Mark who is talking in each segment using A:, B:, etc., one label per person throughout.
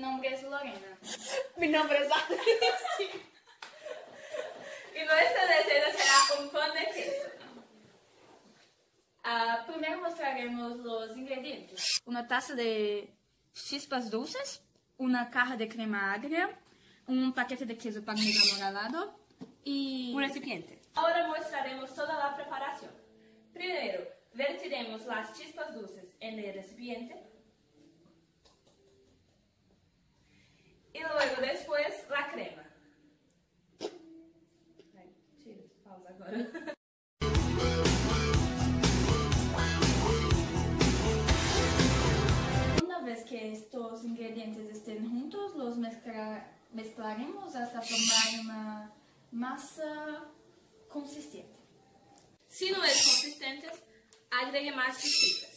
A: nombre es Lorena.
B: Mi nombre es Alicia.
C: Y receta será un pan de queso.
A: Ah, primero mostraremos los ingredientes. Una taza de chispas dulces, una caja de crema agria, un paquete de queso parmesano ralado y...
B: Un recipiente.
C: Ahora mostraremos toda la preparación. Primero, vertiremos las chispas dulces en el recipiente. Después la crema. Ay, cheers, pausa agora.
A: Una vez que estos ingredientes estén juntos, los mezcla- mezclaremos hasta formar una masa consistente.
C: Si no es consistente, agregue más chispitas.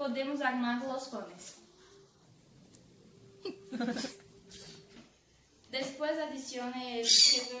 A: Podemos armar los panes. Después adicione el queso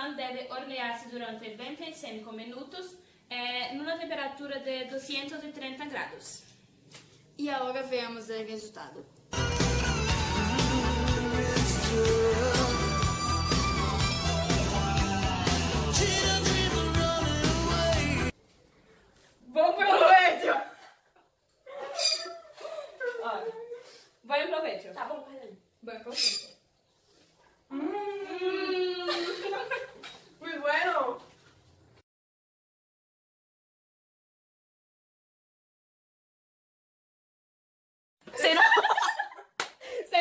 C: pan debe hornearse durante 25 minutos eh, en una temperatura de 230 grados.
A: y ahora veamos el resultado.
C: Bom proveito! Olha, bom proveito.
B: Tá bom, peraí.
C: Bom proveito.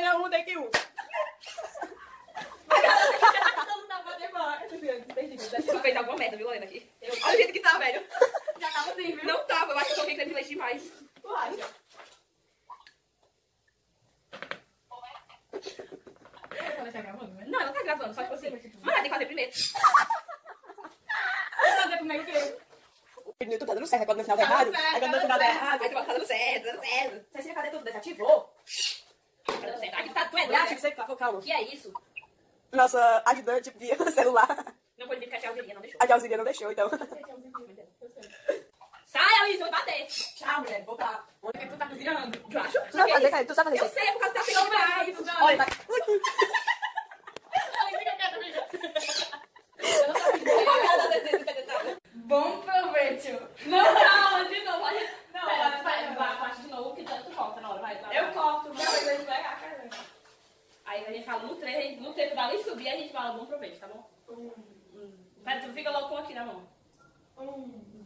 B: Cena um daqui um. Pra demorar.
C: Tu fez alguma merda, viu, Lorena, aqui?
B: Eu-
C: Olha o jeito que tá, velho.
B: Já tava assim, viu?
C: Não tava, eu acho que eu coloquei creme de leite demais.
B: Tu acha? Ela tá gravando, né?
C: Não, ela tá gravando, só que você... Mas tem que fazer primeiro.
A: Fazer primeiro que
B: No YouTube tá dando certo, quando no final dá errado. Quando no final dá errado.
C: Aí tu vai tá dando certo, dando certo.
B: Cecinha, cadê tudo? Desativou? Eu que você tá calma.
C: Que é isso?
B: Nossa ajudante via celular.
C: Não pode vir que a tia Algeria não deixou.
B: A Jalzinha não deixou, então.
C: Sai, Alice, vou bater.
B: Tchau, mulher. Vou pra... Onde é que tu tá cozinhando?
C: Tu acha?
B: Tu sabe fazer, cara? Tu sabe fazer
C: Eu sei, é por causa que tá pegando mais.
B: Olha, tá...
A: Bom proveito!
C: Não, não, de novo. Olha. Não, vai, vai, vai, bate de novo que tanto corta na hora. Vai, vai.
B: Eu corto. Não, mas ele vai a cara.
C: Aí a gente fala no treino, no tempo dali subir, a gente fala bom proveito, tá bom? Hum. Pera, tu fica logo com aqui na mão.
B: Um,